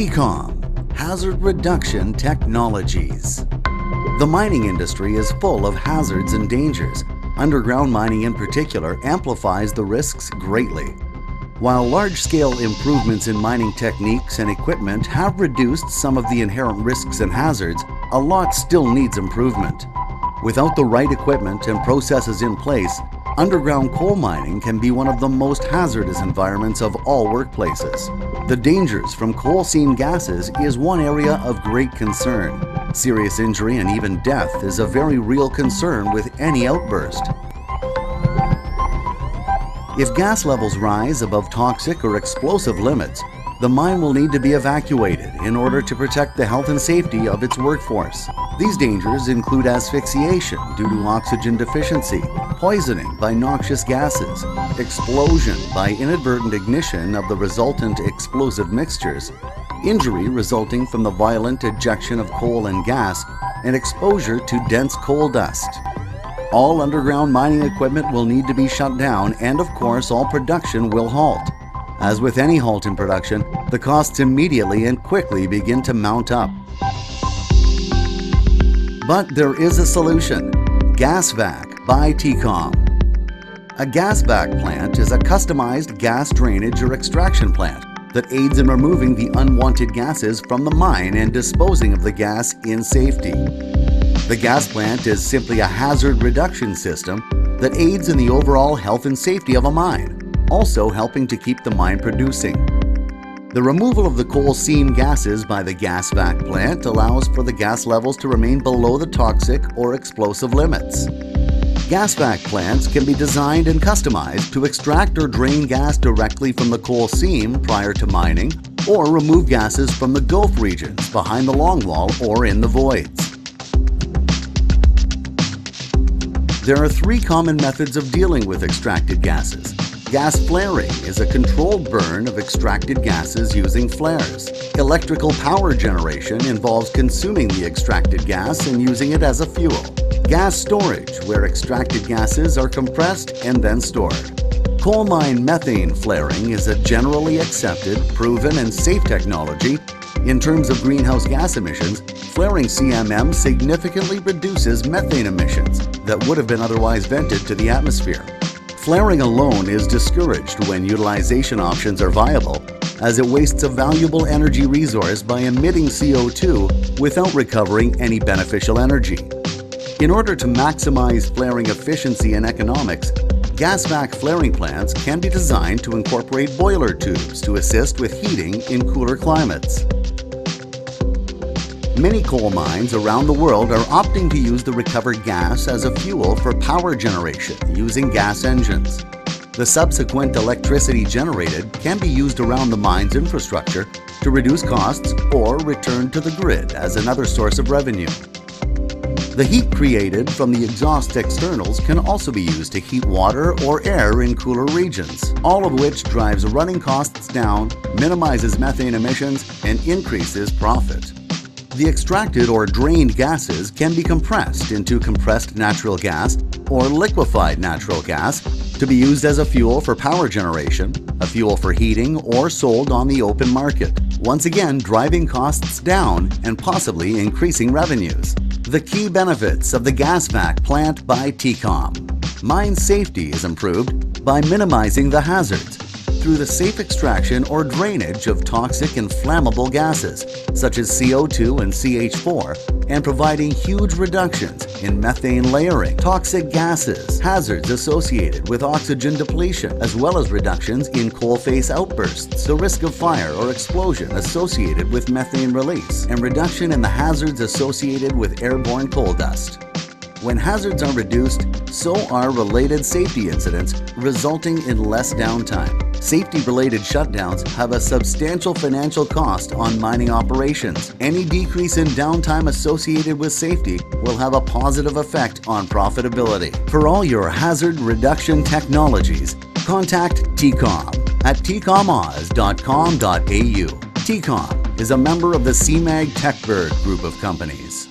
TECOM Hazard Reduction Technologies. The mining industry is full of hazards and dangers. Underground mining in particular amplifies the risks greatly. While large-scale improvements in mining techniques and equipment have reduced some of the inherent risks and hazards, a lot still needs improvement. Without the right equipment and processes in place, underground coal mining can be one of the most hazardous environments of all workplaces. The dangers from coal seam gases is one area of great concern. Serious injury and even death is a very real concern with any outburst. If gas levels rise above toxic or explosive limits, the mine will need to be evacuated in order to protect the health and safety of its workforce. These dangers include asphyxiation due to oxygen deficiency, poisoning by noxious gases, explosion by inadvertent ignition of the resultant explosive mixtures, injury resulting from the violent ejection of coal and gas, and exposure to dense coal dust. All underground mining equipment will need to be shut down and of course all production will halt. As with any halt in production, the costs immediately and quickly begin to mount up. But there is a solution. GasVac by TECOM. A GasVac plant is a customized gas drainage or extraction plant that aids in removing the unwanted gases from the mine and disposing of the gas in safety. The gas plant is simply a hazard reduction system that aids in the overall health and safety of a mine also helping to keep the mine producing. The removal of the coal seam gases by the GasVac plant allows for the gas levels to remain below the toxic or explosive limits. GasVac plants can be designed and customized to extract or drain gas directly from the coal seam prior to mining or remove gases from the goaf regions behind the longwall or in the voids. There are three common methods of dealing with extracted gases. Gas flaring is a controlled burn of extracted gases using flares. Electrical power generation involves consuming the extracted gas and using it as a fuel. Gas storage, where extracted gases are compressed and then stored. Coal mine methane flaring is a generally accepted, proven, and safe technology. In terms of greenhouse gas emissions, flaring CMM significantly reduces methane emissions that would have been otherwise vented to the atmosphere. Flaring alone is discouraged when utilization options are viable, as it wastes a valuable energy resource by emitting CO2 without recovering any beneficial energy. In order to maximize flaring efficiency and economics, GasVac flaring plants can be designed to incorporate boiler tubes to assist with heating in cooler climates. Many coal mines around the world are opting to use the recovered gas as a fuel for power generation using gas engines. The subsequent electricity generated can be used around the mine's infrastructure to reduce costs or return to the grid as another source of revenue. The heat created from the exhaust externals can also be used to heat water or air in cooler regions, all of which drives running costs down, minimizes methane emissions, and increases profit. The extracted or drained gases can be compressed into compressed natural gas or liquefied natural gas to be used as a fuel for power generation, a fuel for heating, or sold on the open market, once again driving costs down and possibly increasing revenues. The key benefits of the GasVac plant by TECOM. Mine safety is improved by minimizing the hazards through the safe extraction or drainage of toxic and flammable gases, such as CO2 and CH4, and providing huge reductions in methane layering, toxic gases, hazards associated with oxygen depletion, as well as reductions in coal face outbursts, the risk of fire or explosion associated with methane release, and reduction in the hazards associated with airborne coal dust. When hazards are reduced, so are related safety incidents, resulting in less downtime. Safety-related shutdowns have a substantial financial cost on mining operations. Any decrease in downtime associated with safety will have a positive effect on profitability. For all your hazard reduction technologies, contact TECOM at tcomoz.com.au. TECOM is a member of the SIEMAG TECBERG group of companies.